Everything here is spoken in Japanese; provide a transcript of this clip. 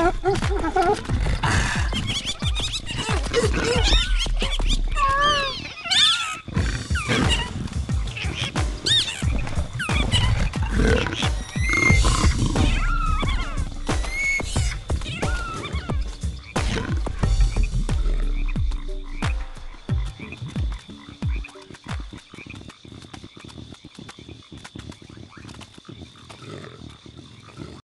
Ha ha ha! Bilmiyoruz.